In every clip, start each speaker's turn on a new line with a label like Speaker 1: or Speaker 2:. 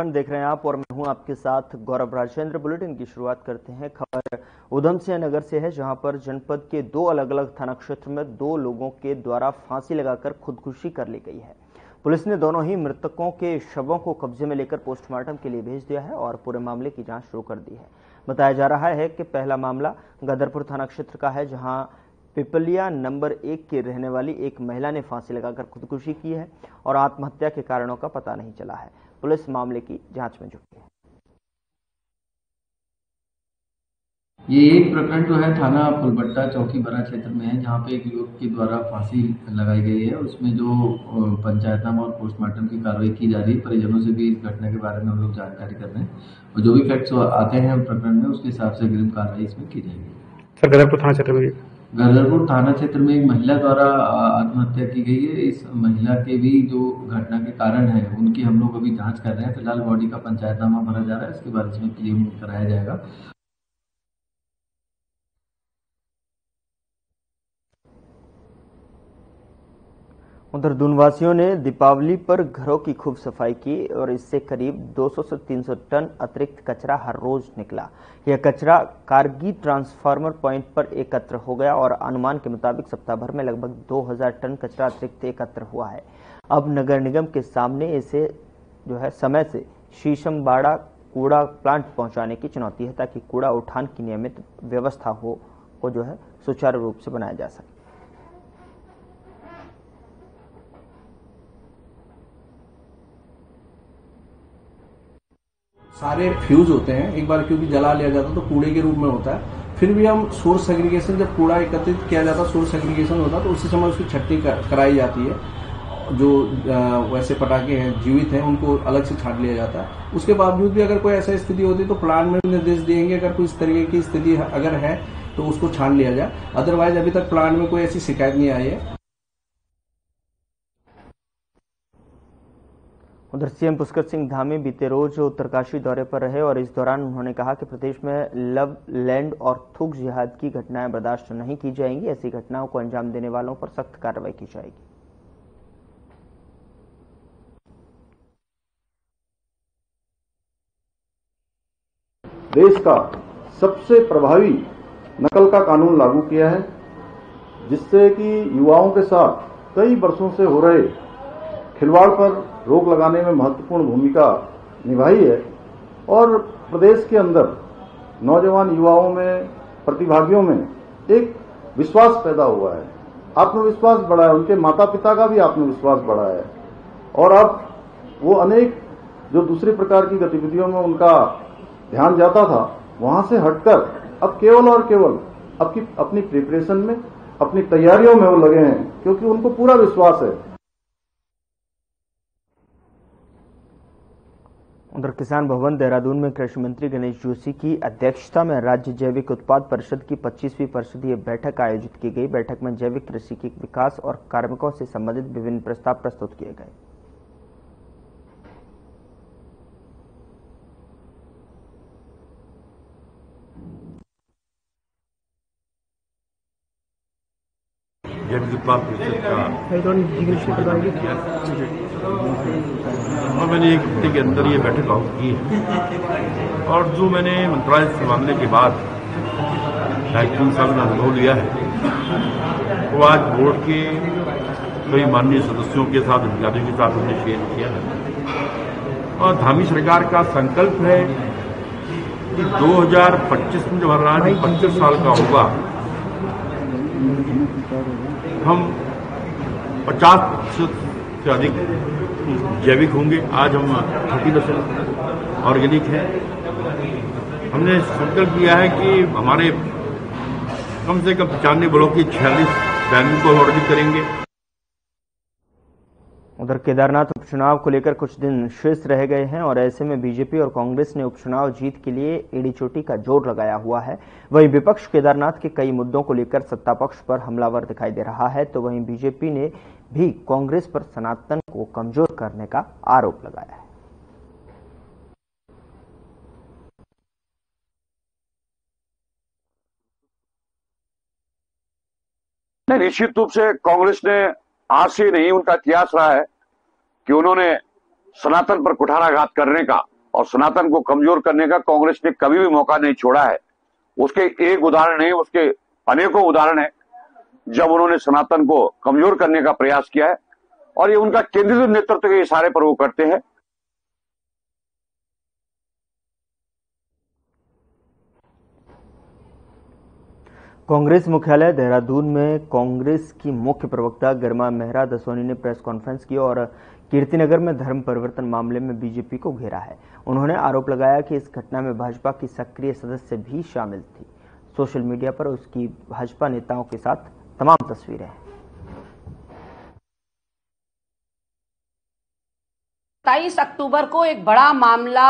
Speaker 1: उत्तराखंड देख रहे हैं आप और मैं हूँ आपके साथ गौरव राजेंद्र। बुलेटिन की शुरुआत करते हैं खबर। उधम सिंह नगर से है, जहाँ पर जनपद के दो अलग अलग थाना क्षेत्र में दो लोगों के द्वारा फांसी लगाकर खुदकुशी कर ली गई है। पुलिस ने दोनों ही मृतकों के शवों को कब्जे में लेकर पोस्टमार्टम के लिए भेज दिया है और पूरे मामले की जाँच शुरू कर दी है। बताया जा रहा है कि पहला मामला गदरपुर थाना क्षेत्र का है, जहाँ पिपलिया नंबर एक की रहने वाली एक महिला ने फांसी लगाकर खुदकुशी की है और आत्महत्या के कारणों का पता नहीं चला है। पुलिस मामले की जाँच में जुटी है।
Speaker 2: ये एक प्रकरण जो है थाना फुलबट्टा चौकी बरा क्षेत्र में है जहाँ पे एक युवक के द्वारा फांसी लगाई गई है। उसमें जो पंचायतनामा और पोस्टमार्टम की कार्रवाई की जा रही है। परिजनों से भी इस घटना के बारे में हम लोग जानकारी कर रहे हैं और जो भी फैक्ट्स आते हैं प्रकरण में उसके हिसाब से अग्रिम कार्रवाई इसमें की जाएगी।
Speaker 3: सर गदरपुर थाना क्षेत्र में
Speaker 2: गदरपुर थाना क्षेत्र में एक महिला द्वारा आत्महत्या की गई है। इस महिला के भी जो घटना के कारण है, उनकी हम लोग अभी जाँच कर रहे हैं। फ़िलहाल बॉडी का पंचायतनामा भरा जा रहा है। इसके बाद इसमें क्लेम कराया जाएगा।
Speaker 1: उधर दूनवासियों ने दीपावली पर घरों की खूब सफ़ाई की और इससे करीब 200 से 300 टन अतिरिक्त कचरा हर रोज निकला। यह कचरा कारगी ट्रांसफार्मर पॉइंट पर एकत्र हो गया और अनुमान के मुताबिक सप्ताह भर में लगभग 2000 टन कचरा अतिरिक्त एकत्र हुआ है। अब नगर निगम के सामने इसे जो है समय से शीशमबाड़ा कूड़ा प्लांट पहुँचाने की चुनौती है ताकि कूड़ा उठान की नियमित व्यवस्था हो, को जो है सुचारू रूप से बनाया जा सके।
Speaker 4: सारे फ्यूज होते हैं। एक बार क्योंकि जला लिया जाता है तो कूड़े के रूप में होता है। फिर भी हम सोर्स सेग्रीगेशन जब कूड़ा एकत्रित किया जाता है सोर्स सेग्रीगेशन होता है तो उसी समय उसकी छट्टी कराई जाती है। जो वैसे पटाखे हैं, जीवित हैं, उनको अलग से छाट लिया जाता है। उसके बावजूद भी अगर कोई ऐसा स्थिति होती तो प्लान में निर्देश देंगे, अगर कोई इस तरीके की स्थिति अगर है तो उसको छान लिया जाए। अदरवाइज़ अभी तक प्लान में कोई ऐसी शिकायत नहीं आई है।
Speaker 1: उधर सीएम पुष्कर सिंह धामी बीते रोज उत्तरकाशी दौरे पर रहे और इस दौरान उन्होंने कहा कि प्रदेश में लव, लैंड और थूक जिहाद की घटनाएँ बर्दाश्त नहीं की जाएँगी। ऐसी घटनाओं को अंजाम देने वालों पर सख्त कार्रवाई की जाएगी।
Speaker 5: देश का सबसे प्रभावी नकल का कानून लागू किया है, जिससे कि युवाओं के साथ कई वर्षों से हो रहे खिलवाड़ पर रोक लगाने में महत्वपूर्ण भूमिका निभाई है और प्रदेश के अंदर नौजवान युवाओं में, प्रतिभागियों में एक विश्वास पैदा हुआ है। आत्मविश्वास बढ़ा है, उनके माता पिता का भी आत्मविश्वास बढ़ा है। और अब वो अनेक जो दूसरी प्रकार की गतिविधियों में उनका ध्यान जाता था, वहाँ से हटकर अब केवल और केवल अपनी अपनी प्रिपरेशन में, अपनी तैयारियों में वो लगे हैं, क्योंकि उनको पूरा विश्वास है।
Speaker 1: उधर किसान भवन देहरादून में कृषि मंत्री गणेश जोशी की अध्यक्षता में राज्य जैविक उत्पाद परिषद की 25वीं परिषदीय बैठक आयोजित की गई। बैठक में जैविक कृषि के विकास और कार्मिकों से संबंधित विभिन्न प्रस्ताव प्रस्तुत किए गए
Speaker 6: जैविक उत्पाद का और मैंने एक हफ़्ते के अंदर ये बैठक आउट की है। और जो मैंने मंत्रालय से मांगने के बाद डायरेक्टर साहब ने अनुभव लिया है, वो आज बोर्ड के कई माननीय सदस्यों के साथ, अधिकारियों के साथ हमने शेयर किया है। और धामी सरकार का संकल्प है कि 2025 में जब हर राज्य पच्चीस साल का होगा, हम 50 प्रतिशत से अधिक जैविक होंगे। आज हम थर्टी परसेंट ऑर्गेनिक हैं। हमने संकल्प लिया है कि हमारे कम से कम पचानवे ब्लॉक की छियालीस बैंकों को ऑर्गेनिक करेंगे।
Speaker 1: उधर केदारनाथ उपचुनाव को लेकर कुछ दिन शेष रह गए हैं और ऐसे में बीजेपी और कांग्रेस ने उपचुनाव जीत के लिए एड़ी चोटी का ज़ोर लगाया हुआ है। वहीं विपक्ष केदारनाथ के कई मुद्दों को लेकर सत्ता पक्ष पर हमलावर दिखाई दे रहा है तो वहीं बीजेपी ने भी कांग्रेस पर सनातन को कमज़ोर करने का आरोप लगाया है।
Speaker 7: निश्चित रूप से कांग्रेस ने आज से नहीं, उनका इतिहास रहा है। कि उन्होंने
Speaker 3: सनातन पर कुठाराघात करने का और सनातन को कमज़ोर करने का कांग्रेस ने कभी भी मौका नहीं छोड़ा है। उसके एक उदाहरण नहीं, उसके अनेकों उदाहरण है, जब उन्होंने सनातन को कमज़ोर करने का प्रयास किया है और ये उनका केंद्रीय नेतृत्व के इशारे पर वो करते हैं।
Speaker 1: कांग्रेस मुख्यालय देहरादून में कांग्रेस की मुख्य प्रवक्ता गरिमा मेहरा दसोनी ने प्रेस कॉन्फ्रेंस की और कीर्तिनगर में धर्म परिवर्तन मामले में बीजेपी को घेरा है। उन्होंने आरोप लगाया कि इस घटना में भाजपा की सक्रिय सदस्य भी शामिल थी। सोशल मीडिया पर उसकी भाजपा नेताओं के साथ तमाम तस्वीरें हैं।
Speaker 7: तेईस अक्टूबर को एक बड़ा मामला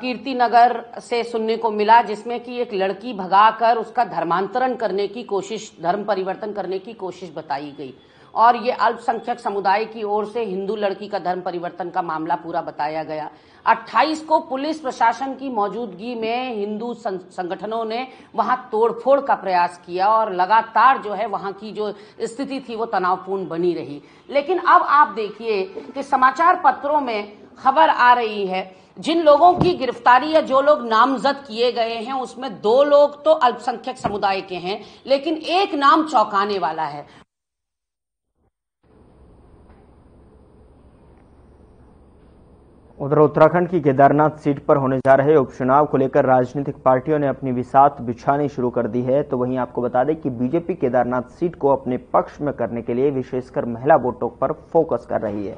Speaker 7: कीर्ति नगर से सुनने को मिला, जिसमें कि एक लड़की भगाकर उसका धर्मांतरण करने की कोशिश, धर्म परिवर्तन करने की कोशिश बताई गई। और ये अल्पसंख्यक समुदाय की ओर से हिंदू लड़की का धर्म परिवर्तन का मामला पूरा बताया गया। 28 को पुलिस प्रशासन की मौजूदगी में हिंदू संगठनों ने वहाँ तोड़फोड़ का प्रयास किया और लगातार जो है वहाँ की जो स्थिति थी वो तनावपूर्ण बनी रही। लेकिन अब आप देखिए कि समाचार पत्रों में खबर आ रही है, जिन लोगों की गिरफ्तारी या जो लोग नामजद किए गए हैं, उसमें दो लोग तो अल्पसंख्यक समुदाय के हैं, लेकिन एक नाम चौंकाने वाला है।
Speaker 1: उधर उत्तराखंड की केदारनाथ सीट पर होने जा रहे उपचुनाव को लेकर राजनीतिक पार्टियों ने अपनी विसात बिछानी शुरू कर दी है। तो वहीं आपको बता दें कि बीजेपी केदारनाथ सीट को अपने पक्ष में करने के लिए विशेषकर महिला वोटों पर फोकस कर रही है।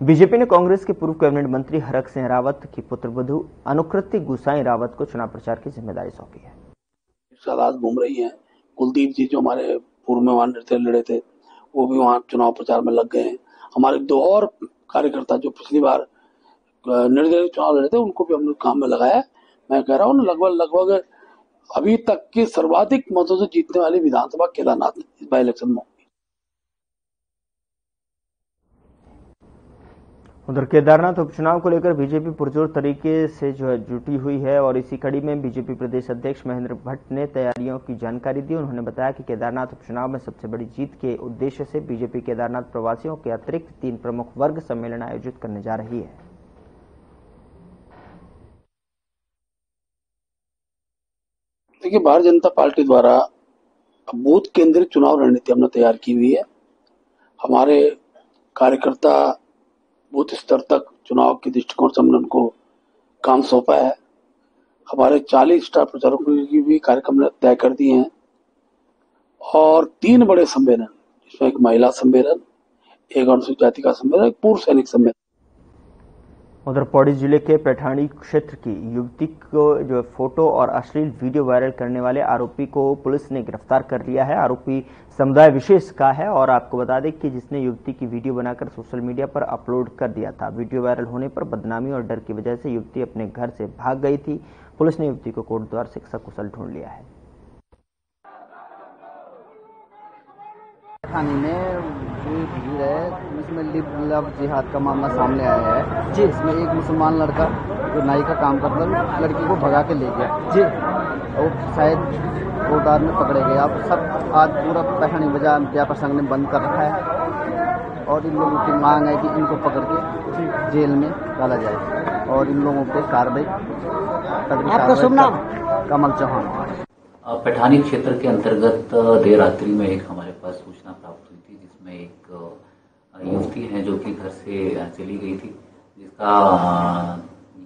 Speaker 1: बीजेपी ने कांग्रेस के पूर्व कैबिनेट मंत्री हरक सिंह रावत की पुत्रवधु अनुकृति गुसाई रावत को चुनाव प्रचार की ज़िम्मेदारी सौंपी
Speaker 8: है। घूम रही है। कुलदीप जी जो हमारे पूर्व में वहाँ लड़े थे, वो भी वहाँ चुनाव प्रचार में लग गए हैं। हमारे दो और कार्यकर्ता जो पिछली बार निर्दलीय चुनाव लड़े थे, उनको भी हमने काम में लगाया। मैं कह रहा हूँ लगभग लगभग अभी तक की सर्वाधिक मतों से जीतने वाली विधानसभा केदारनाथ इस बाई इलेक्शन में
Speaker 1: उधर केदारनाथ उपचुनाव को लेकर बीजेपी पुरजोर तरीके से जो है जुटी हुई है और इसी कड़ी में बीजेपी प्रदेश अध्यक्ष महेंद्र भट्ट ने तैयारियों की जानकारी दी। उन्होंने बताया कि केदारनाथ उपचुनाव में सबसे बड़ी जीत के उद्देश्य से बीजेपी केदारनाथ प्रवासियों के अतिरिक्त तीन प्रमुख वर्ग सम्मेलन आयोजित करने जा रही है।
Speaker 8: देखिए, भारतीय जनता पार्टी द्वारा बूथ केंद्रित चुनाव रणनीति हमने तैयार की हुई है। हमारे कार्यकर्ता बूथ स्तर तक चुनाव के दृष्टिकोण से हमने उनको काम सौंपा है। हमारे 40 स्टार प्रचारकों की भी कार्यक्रम तय कर दिए हैं। और तीन बड़े सम्मेलन, जिसमें एक महिला सम्मेलन, एक अनुसूचित जाति का सम्मेलन, एक पूर्व सैनिक सम्मेलन।
Speaker 1: उधर पौड़ी ज़िले के पैठानी क्षेत्र की युवती को जो फ़ोटो और अश्लील वीडियो वायरल करने वाले आरोपी को पुलिस ने गिरफ़्तार कर लिया है। आरोपी समुदाय विशेष का है और आपको बता दें कि जिसने युवती की वीडियो बनाकर सोशल मीडिया पर अपलोड कर दिया था। वीडियो वायरल होने पर बदनामी और डर की वजह से युवती अपने घर से भाग गई थी। पुलिस ने युवती को कोर्ट द्वार से सकुशल ढूंढ लिया है।
Speaker 9: थाने में जो भीड़ है इसमें लिप लव जिहाद का मामला सामने आया है। जी। इसमें एक मुसलमान लड़का जो नाई का काम करता है लड़की को भगा के ले गया। जी। और शायद कोटार में पकड़े गए। अब सब आज पूरा पहनी वजह अध्यापक संघ ने बंद कर रखा है? और इन लोगों की मांग है कि इनको पकड़ के जेल में डाला जाए। और इन लोगों पर कार्रवाई आपका शुभ नाम? कमल चौहान।
Speaker 10: पैठानी क्षेत्र के अंतर्गत देर रात्रि में एक हमारे पास सूचना प्राप्त हुई थी, जिसमें एक युवती है जो कि घर से चली गई थी, जिसका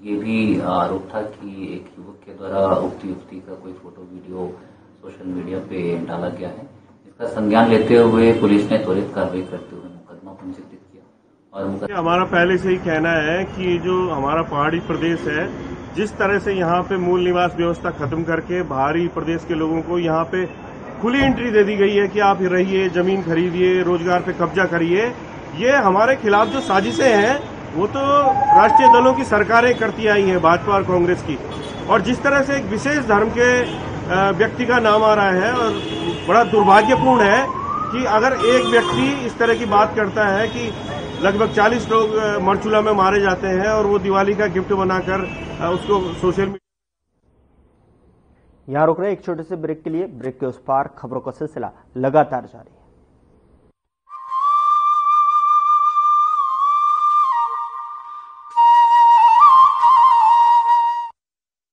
Speaker 10: ये भी आरोप था कि एक युवक के द्वारा उक्त युवती का कोई फ़ोटो, वीडियो सोशल मीडिया पे डाला गया है। इसका संज्ञान लेते हुए पुलिस ने त्वरित कार्रवाई करते हुए मुकदमा पंजीकृत किया
Speaker 11: और मुकदमा हमारा पहले से ही कहना है कि जो हमारा पहाड़ी प्रदेश है जिस तरह से यहाँ पे मूल निवास व्यवस्था खत्म करके बाहरी प्रदेश के लोगों को यहाँ पे खुली एंट्री दे दी गई है कि आप रहिए, ज़मीन खरीदिए, रोज़गार पे कब्जा करिए, ये हमारे खिलाफ जो साजिशें हैं, वो तो राष्ट्रीय दलों की सरकारें करती आई हैं, भाजपा और कांग्रेस की। और जिस तरह से एक विशेष धर्म के व्यक्ति का नाम आ रहा है और बड़ा दुर्भाग्यपूर्ण है कि अगर एक व्यक्ति इस तरह की बात करता है कि लगभग 40 लोग मरचूला में मारे जाते हैं और वो दिवाली का गिफ्ट बनाकर उसको सोशल मीडिया
Speaker 1: यहाँ रुक रहे एक छोटे से ब्रेक के लिए। ब्रेक के उस पार खबरों का सिलसिला लगातार जारी है।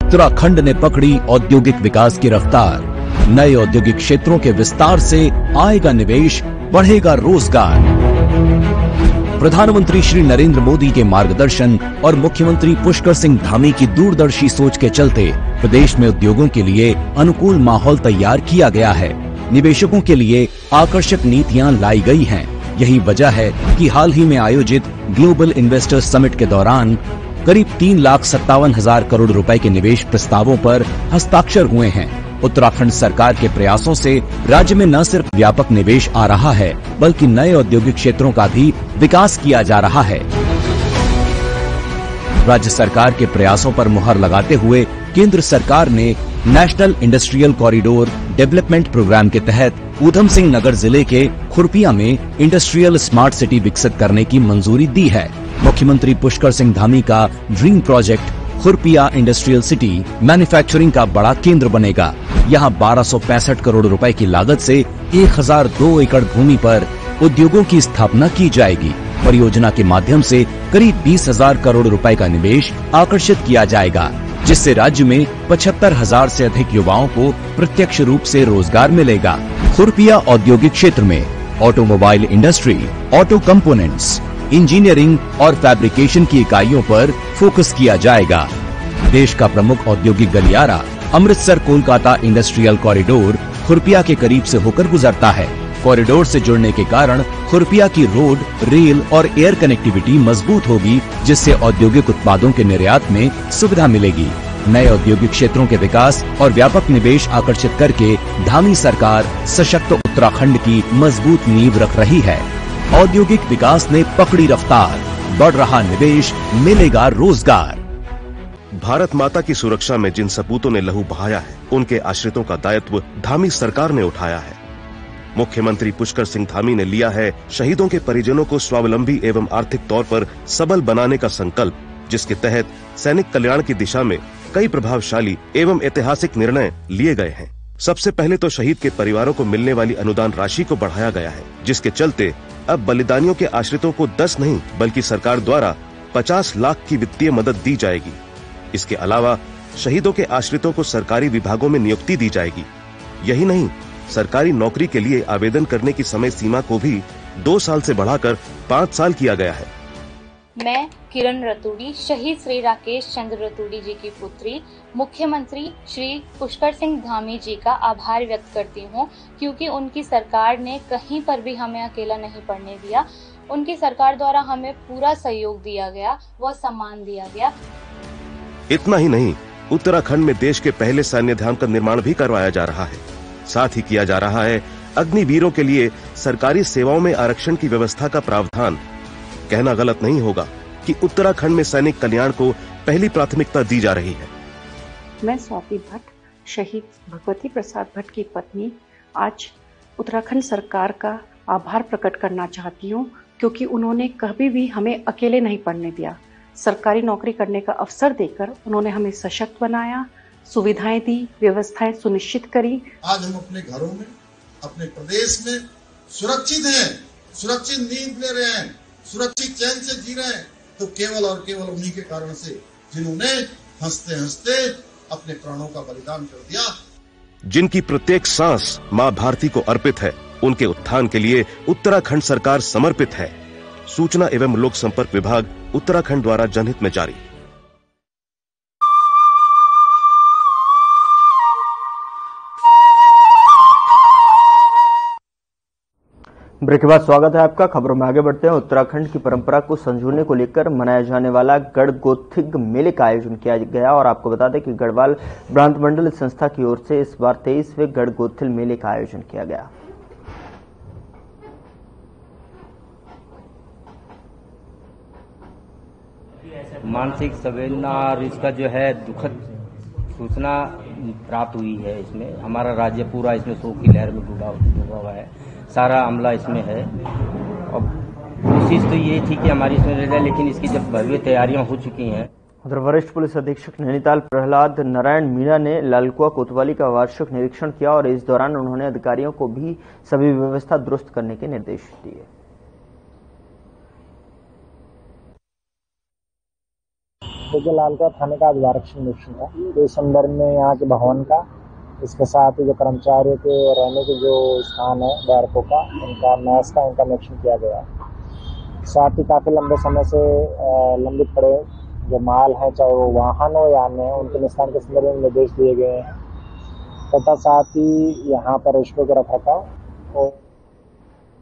Speaker 12: उत्तराखंड ने पकड़ी औद्योगिक विकास की रफ्तार। नए औद्योगिक क्षेत्रों के विस्तार से आएगा निवेश बढ़ेगा रोज़गार। प्रधानमंत्री श्री नरेंद्र मोदी के मार्गदर्शन और मुख्यमंत्री पुष्कर सिंह धामी की दूरदर्शी सोच के चलते प्रदेश में उद्योगों के लिए अनुकूल माहौल तैयार किया गया है। निवेशकों के लिए आकर्षक नीतियाँ लाई गई है। यही वजह है कि हाल ही में आयोजित ग्लोबल इन्वेस्टर्स समिट के दौरान करीब तीन लाख सत्तावन हज़ार करोड़ रुपए के निवेश प्रस्तावों पर हस्ताक्षर हुए हैं। उत्तराखंड सरकार के प्रयासों से राज्य में न सिर्फ़ व्यापक निवेश आ रहा है, बल्कि नए औद्योगिक क्षेत्रों का भी विकास किया जा रहा है। राज्य सरकार के प्रयासों पर मुहर लगाते हुए केंद्र सरकार ने national industrial corridor development programme के तहत ऊधम सिंह नगर ज़िले के खुरपिया में इंडस्ट्रियल स्मार्ट सिटी विकसित करने की मंजूरी दी है। मुख्यमंत्री पुष्कर सिंह धामी का dream project Khurpia industrial city manufacturing का बड़ा केंद्र बनेगा। यहाँ बारह करोड़ रुपए की लागत से 1002 एकड़ भूमि पर उद्योगों की स्थापना की जाएगी। परियोजना के माध्यम से करीब बीस हज़ार करोड़ रुपए का निवेश आकर्षित किया जाएगा, जिससे राज्य में पचहत्तर हज़ार से अधिक युवाओं को प्रत्यक्ष रूप से रोज़गार मिलेगा। खुरपिया औद्योगिक क्षेत्र में automobile industry, auto components engineering और फैब्रिकेशन की इकाइयों पर फोकस किया जाएगा। देश का प्रमुख औद्योगिक गलियारा, अमृतसर कोलकाता इंडस्ट्रियल कॉरिडोर, खुरपिया के करीब से होकर गुजरता है। कॉरिडोर से जुड़ने के कारण खुरपिया की रोड, रेल और एयर कनेक्टिविटी मज़बूत होगी, जिससे औद्योगिक उत्पादों के निर्यात में सुविधा मिलेगी। नए औद्योगिक क्षेत्रों के विकास और व्यापक निवेश आकर्षित करके धामी सरकार सशक्त उत्तराखंड की मज़बूत नींव रख रही है। औद्योगिक विकास ने पकड़ी रफ्तार। बढ़ रहा निवेश, मिलेगा रोज़गार।
Speaker 13: भारत माता की सुरक्षा में जिन सपूतों ने लहू बहाया है, उनके आश्रितों का दायित्व धामी सरकार ने उठाया है। मुख्यमंत्री पुष्कर सिंह धामी ने लिया है शहीदों के परिजनों को स्वावलंबी एवं आर्थिक तौर पर सबल बनाने का संकल्प, जिसके तहत सैनिक कल्याण की दिशा में कई प्रभावशाली एवं ऐतिहासिक निर्णय लिए गए हैं। सबसे पहले तो शहीद के परिवारों को मिलने वाली अनुदान राशि को बढ़ाया गया है, जिसके चलते अब बलिदानियों के आश्रितों को 10 नहीं, बल्कि सरकार द्वारा 50 लाख की वित्तीय मदद दी जाएगी। इसके अलावा शहीदों के आश्रितों को सरकारी विभागों में नियुक्ति दी जाएगी। यही नहीं, सरकारी नौकरी के लिए आवेदन करने की समय सीमा को भी दो साल से बढ़ाकर पाँच साल किया गया है।
Speaker 14: मैं किरण रतूड़ी, शहीद श्री राकेश चंद्र रतूड़ी जी की पुत्री, मुख्यमंत्री श्री पुष्कर सिंह धामी जी का आभार व्यक्त करती हूँ, क्योंकि उनकी सरकार ने कहीं पर भी हमें अकेला नहीं पड़ने दिया। उनकी सरकार द्वारा हमें पूरा सहयोग दिया गया व सम्मान दिया गया।
Speaker 13: इतना ही नहीं, उत्तराखंड में देश के पहले सैन्य धाम का निर्माण भी करवाया जा रहा है। साथ ही किया जा रहा है, अग्निवीरों के लिए सरकारी सेवाओं में आरक्षण की व्यवस्था का प्रावधान। कहना गलत नहीं होगा कि उत्तराखंड में सैनिक कल्याण को पहली प्राथमिकता दी जा रही है।
Speaker 15: मैं स्वाति भट्ट शहीद भगवती प्रसाद भट्ट की पत्नी आज उत्तराखंड सरकार का आभार प्रकट करना चाहती हूँ क्योंकि उन्होंने कभी भी हमें अकेले नहीं पढ़ने दिया। सरकारी नौकरी करने का अवसर देकर उन्होंने हमें सशक्त बनाया सुविधाएँ दी व्यवस्थाएँ सुनिश्चित करी।
Speaker 16: आज हम अपने घरों में अपने प्रदेश में सुरक्षित हैं सुरक्षित नींद ले रहे हैं। सुरक्षित चैन से जी रहे हैं तो केवल और केवल उन्हीं के कारण से जिन्होंने हँसते हँसते अपने प्राणों का बलिदान कर दिया।
Speaker 13: जिनकी प्रत्येक सांस माँ भारती को अर्पित है, उनके उत्थान के लिए उत्तराखंड सरकार समर्पित है। सूचना एवं लोक संपर्क विभाग उत्तराखंड द्वारा जनहित में जारी।
Speaker 1: ब्रेक के बाद स्वागत है आपका। खबरों में आगे बढ़ते हैं। उत्तराखंड की परंपरा को संजोने को लेकर मनाया जाने वाला गढ़ गोथिग मेले का आयोजन किया गया और आपको बता दें कि गढ़वाल प्रांत मंडल संस्था की ओर से इस बार तेईसवें गढ़ गोथिल मेले का आयोजन किया गया।
Speaker 17: मानसिक संवेदना और इसका जो है दुखद सूचना प्राप्त हुई है इसमें। हमारा राज्य पूरा इसमें शोक की लहर में डूबा डूबा हुआ है। सारा अमला इसमें है। और कोशिश तो ये थी कि हमारी इसमें रह जाए लेकिन इसकी जब भव्य तैयारियाँ हो चुकी हैं।
Speaker 1: उधर वरिष्ठ पुलिस अधीक्षक नैनीताल प्रहलाद नारायण मीणा ने लालकुआ कोतवाली का वार्षिक निरीक्षण किया और इस दौरान उन्होंने अधिकारियों को भी सभी व्यवस्था दुरुस्त करने के निर्देश दिए।
Speaker 18: देखिए लालका थाने का आज आरक्षण निरीक्षण था तो इस संदर्भ में यहाँ के भवन का इसके साथ ही जो कर्मचारियों के रहने के जो स्थान है बैरकों का, उनका मैस का, उनका निरीक्षण किया गया साथ ही काफ़ी लंबे समय से लंबित पड़े जो माल हैं, चाहे वो वाहन हो या अन्य, उनके निस्थान के संदर्भ में निर्देश दिए गए हैं। तथा साथ ही यहाँ पर रिश्तों के रखा था और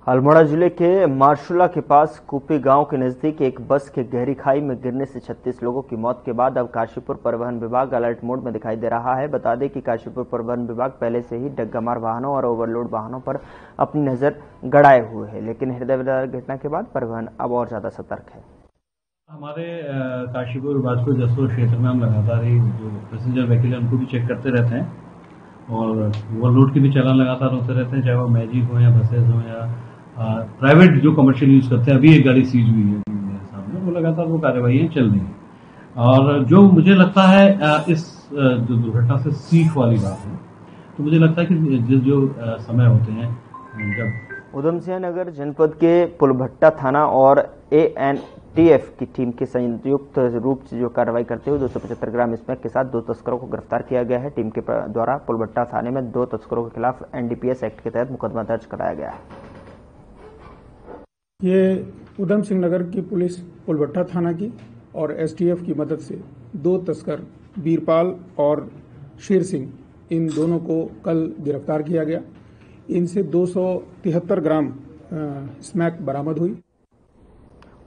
Speaker 1: अल्मोड़ा ज़िले के मार्शुला के पास कुपी गाँव के नज़दीक एक बस के गहरी खाई में गिरने से 36 लोगों की मौत के बाद अब काशीपुर परिवहन विभाग अलर्ट मोड में दिखाई दे रहा है। बता दें कि काशीपुर परिवहन विभाग पहले से ही डग्गामार वाहनों और ओवरलोड वाहनों पर अपनी नज़र गड़ाए हुए है, लेकिन हृदय घटना के बाद परिवहन अब और ज़्यादा सतर्क है।
Speaker 19: हमारे काशीपुर बाजपुर जसपुर क्षेत्र में हम लगातार ही जो पैसेंजर व्हीकल उनको भी चेक करते रहते हैं और ओवरलोड के भी चलान लगातार होते रहते हैं, चाहे वो मैजिक हो या बसेज हो या प्राइवेट जो कमर्शियल यूज़ करते हैं, अभी एक गाड़ी सीज हुई है मेरे सामने। वो लगातार वो कार्यवाही चल रही है। और जो मुझे लगता है इस जो दुर्घटना से सीख वाली बात है तो मुझे लगता है कि जिस, जो समय होते हैं, जब
Speaker 1: उधम सिंह नगर जनपद के पुलभट्टा थाना और ए एन टी एफ़ की टीम के संयुक्त रूप से जो कार्रवाई करते हुए दो सौ पचहत्तर ग्राम स्मैक के साथ दो तस्करों को गिरफ़्तार किया गया है। टीम के द्वारा पुलभट्टा थाने में दो तस्करों के खिलाफ एनडीपीएस एक्ट के तहत मुकदमा दर्ज कराया गया है।
Speaker 20: ये उधम सिंह नगर की पुलिस पुलभट्टा थाना की और एसटीएफ की मदद से दो तस्कर बीरपाल और शेर सिंह, इन दोनों को कल गिरफ़्तार किया गया। इनसे दो सौ तिहत्तर ग्राम स्मैक बरामद हुई।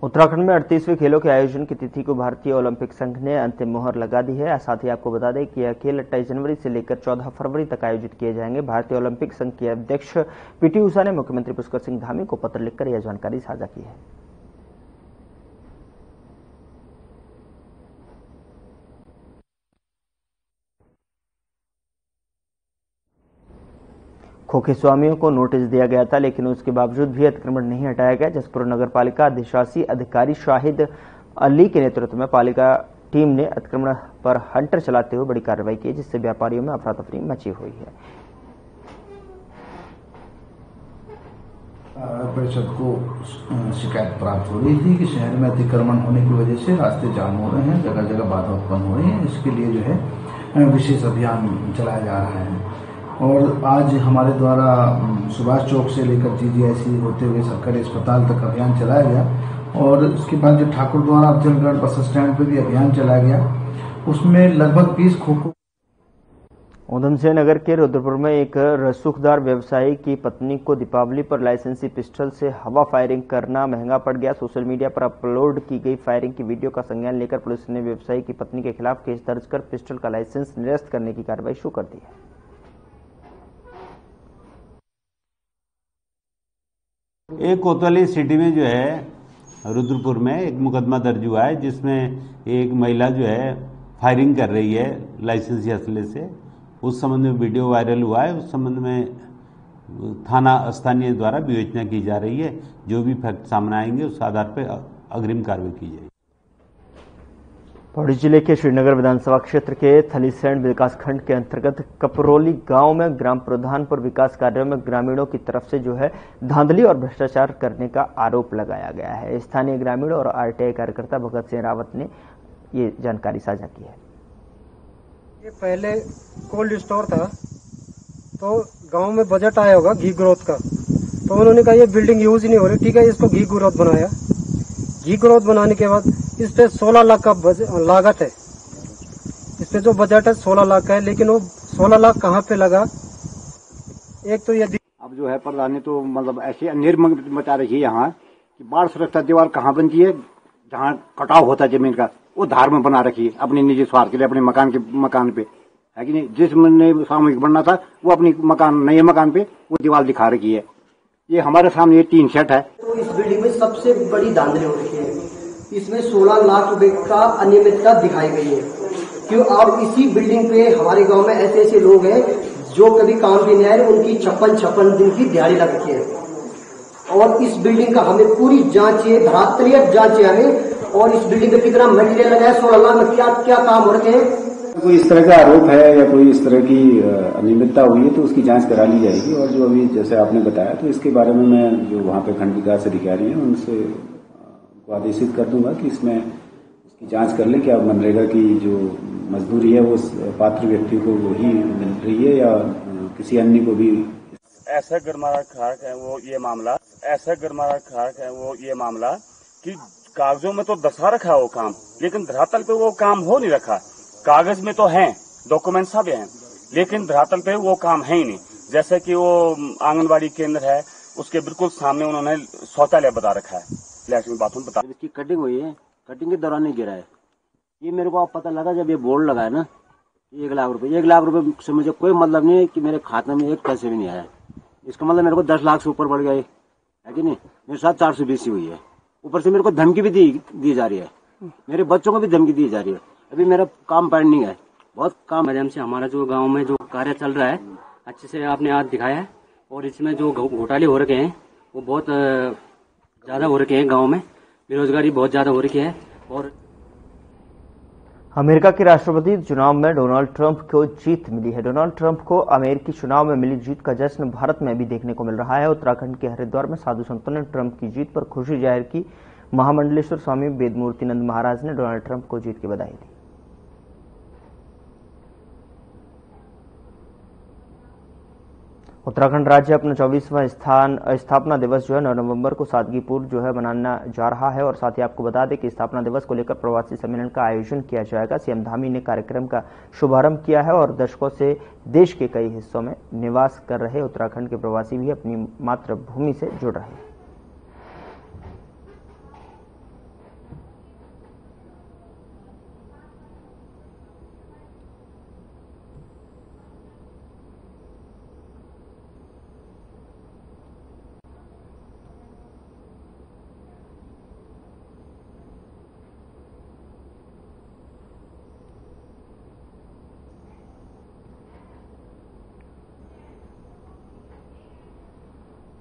Speaker 1: उत्तराखंड में अड़तीसवें खेलों के आयोजन की तिथि को भारतीय ओलंपिक संघ ने अंतिम मोहर लगा दी है। साथ ही आपको बता दें कि यह खेल अट्ठाईस जनवरी से लेकर 14 फरवरी तक आयोजित किए जाएँगे। भारतीय ओलंपिक संघ के अध्यक्ष पीटी उषा ने मुख्यमंत्री पुष्कर सिंह धामी को पत्र लिखकर यह जानकारी साझा की है। खोखे स्वामियों को नोटिस दिया गया था, लेकिन उसके बावजूद भी अतिक्रमण नहीं हटाया गया, जसपुर नगर पालिका अधिशासी अधिकारी शाहिद अली के नेतृत्व में पालिका टीम ने अतिक्रमण पर हंटर चलाते हुए बड़ी कार्रवाई की, जिससे व्यापारियों में अफरा तफरी मची हुई है।
Speaker 21: परिषद को शिकायत प्राप्त हो रही थी कि शहर में अतिक्रमण होने की वजह से रास्ते जाम हो रहे हैं जगह जगह बाधा उत्पन्न हो रही है, इसके लिए जो है विशेष अभियान चलाया जा रहा है। और आज हमारे द्वारा सुभाष चौक से लेकर जीजीआईसी होते हुए सरकारी अस्पताल तक अभियान चलाया गया। और उसके बाद जो ठाकुर द्वारा अफजलगढ़ बस स्टैंड पर भी अभियान चलाया गया, उसमें लगभग बीस खोखो
Speaker 1: उधम सिंह नगर के रुद्रपुर में एक रसूखदार व्यवसायी की पत्नी को दीपावली पर लाइसेंसी पिस्टल से हवा फायरिंग करना महँगा पड़ गया। सोशल मीडिया पर अपलोड की गई फायरिंग की वीडियो का संज्ञान लेकर पुलिस ने व्यवसायी की पत्नी के खिलाफ केस दर्ज कर पिस्टल का लाइसेंस निरस्त करने की कार्रवाई शुरू कर दी है।
Speaker 22: एक कोतवाली सिटी में जो है, रुद्रपुर में एक मुकदमा दर्ज हुआ है, जिसमें एक महिला जो है, फायरिंग कर रही है लाइसेंसी असले से। उस संबंध में वीडियो वायरल हुआ है, उस संबंध में थाना स्थानीय द्वारा विवेचना की जा रही है। जो भी फैक्ट सामने आएँगे, उस आधार पर अग्रिम कार्रवाई की जाएगी।
Speaker 1: पौड़ी ज़िले के श्रीनगर विधानसभा क्षेत्र के थलीसैंड विकासखंड के अंतर्गत कपरोली गाँव में ग्राम प्रधान पर विकास कार्यों में ग्रामीणों की तरफ़ से जो है धांधली और भ्रष्टाचार करने का आरोप लगाया गया है। स्थानीय ग्रामीण और आरटीआई कार्यकर्ता भगत सिंह रावत ने ये जानकारी साझा की है।
Speaker 23: ये पहले कोल्ड स्टोर था तो गाँव में बजट आया होगा घी ग्रोथ का। तो उन्होंने कहा, ये बिल्डिंग यूज़ नहीं हो रही, ठीक है, इसको घी ग्रोथ बनाया। घी ग्रोथ बनाने के बाद इस पे 16 लाख का लागत है। इस पे जो बजट है 16 लाख का है लेकिन वो 16 लाख कहाँ पे लगा? एक तो यदि
Speaker 24: अब जो है प्रधानी तो मतलब ऐसी निर्म मचा रही है यहाँ कि बाढ़ सुरक्षा दीवार कहाँ बनती है जहाँ कटाव होता है ज़मीन का वो धार में बना रखी है अपने निजी स्वार्थ के लिए अपने मकान के मकान पे। है कि नहीं? जिस ने सामूहिक बनना था वो अपनी मकान नए मकान पे वो दीवार दिखा रखी है। ये हमारे सामने ये तीन सेट है।
Speaker 25: तो इस बिल्डिंग में सबसे बड़ी धांधली हो रही है। इसमें 16 लाख रुपए का अनियमितता दिखाई गई है। क्यों? आप इसी बिल्डिंग पे हमारे गाँव में ऐसे ऐसे लोग हैं जो कभी काम भी नहीं आए, उनकी छप्पन छप्पन दिन की दिहाड़ी लग रखी है। और इस बिल्डिंग का हमें पूरी जाँच है धरातलीय जाँच है हमें। और इस बिल्डिंग पे कितना मटेरियल लगा है सोलह लाख में क्या क्या काम हो रखे हैं?
Speaker 24: कोई इस तरह का आरोप है या कोई इस तरह की अनियमितता हुई है तो उसकी जाँच करा ली जाएगी। और जो अभी जैसे आपने बताया तो इसके बारे में मैं जो वहाँ पे खंड विकास अधिकारी हैं, उनसे को आदेशित कर दूँगा कि इसमें
Speaker 26: की जाँच कर ले क्या मनरेगा की जो मजदूरी है, वो पात्र व्यक्ति को ही मिल रही है या किसी अन्य को भी
Speaker 27: ऐसा गरमारा खाक है वो ये मामला, ऐसा गरमारा खाक है वो ये मामला कि कागजों में तो दसा रखा वो काम, लेकिन धरातल पे वो काम हो नहीं रखा। कागज़ में तो है डॉक्यूमेंट सब है, लेकिन धरातल पे वो काम है ही नहीं। जैसे कि वो आंगनबाड़ी केंद्र है, उसके बिल्कुल सामने उन्होंने शौचालय बता रखा है। लैट्रिन बाथरूम बता
Speaker 24: इसकी कटिंग हुई है कटिंग के दौरान ही गिरा है। ये मेरे को आप पता लगा जब ये बोर्ड लगा है ना एक लाख रुपए एक लाख रुपए से मुझे कोई मतलब नहीं है कि मेरे खाते में एक पैसे भी नहीं आया। इसका मतलब मेरे को दस लाख से ऊपर बढ़ गए है कि नहीं? मेरे साथ चार सौ बीसी हुई है। ऊपर से मेरे को धमकी भी दी दी जा रही है। मेरे बच्चों को भी धमकी दी जा रही है। अभी मेरा काम पेंडिंग है। बहुत काम
Speaker 28: माध्यम से हमारा जो गाँव में जो कार्य चल रहा है अच्छे से आपने आज दिखाया है। और इसमें जो घोटाले हो रखे हैं वो बहुत ज़्यादा हो रखे हैं गाँव में। बेरोजगारी बहुत ज़्यादा हो रखी है और
Speaker 1: अमेरिका के राष्ट्रपति चुनाव में डोनाल्ड ट्रंप को जीत मिली है। डोनाल्ड ट्रंप को अमेरिकी चुनाव में मिली जीत का जश्न भारत में भी देखने को मिल रहा है। उत्तराखंड के हरिद्वार में साधु संतों ने ट्रंप की जीत पर खुशी ज़ाहिर की। महामंडलेश्वर स्वामी वेदमूर्तिनंद महाराज ने डोनाल्ड ट्रंप को जीत की बधाई दी। उत्तराखंड राज्य अपना चौबीसवां स्थान, स्थापना दिवस जो है नौ नवंबर को सादगीपुर जो है मनाना जा रहा है। और साथ ही आपको बता दें कि स्थापना दिवस को लेकर प्रवासी सम्मेलन का आयोजन किया जाएगा। सीएम धामी ने कार्यक्रम का शुभारंभ किया है और दशकों से देश के कई हिस्सों में निवास कर रहे उत्तराखंड के प्रवासी भी अपनी मातृभूमि से जुड़ रहे हैं।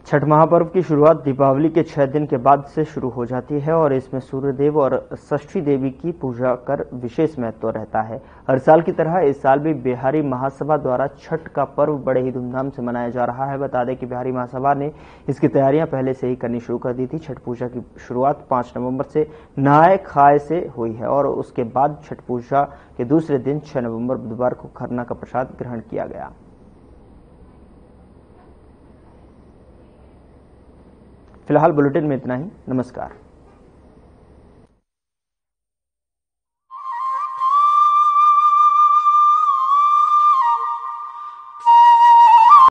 Speaker 1: छठ महापर्व की शुरुआत दीपावली के छह दिन के बाद से शुरू हो जाती है और इसमें सूर्यदेव और षष्ठी देवी की पूजा कर विशेष महत्व रहता है। हर साल की तरह इस साल भी बिहारी महासभा द्वारा छठ का पर्व बड़े ही धूमधाम से मनाया जा रहा है। बता दें कि बिहारी महासभा ने इसकी तैयारियाँ पहले से ही करनी शुरू कर दी थी। छठ पूजा की शुरुआत पाँच नवंबर से नहाय खाए से हुई है और उसके बाद छठ पूजा के दूसरे दिन छह नवंबर बुधवार को खरना का प्रसाद ग्रहण किया गया। फ़िलहाल बुलेटिन में इतना ही। नमस्कार।